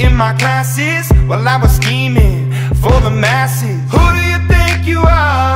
in my classes while I was scheming for the masses. Who do you think you are?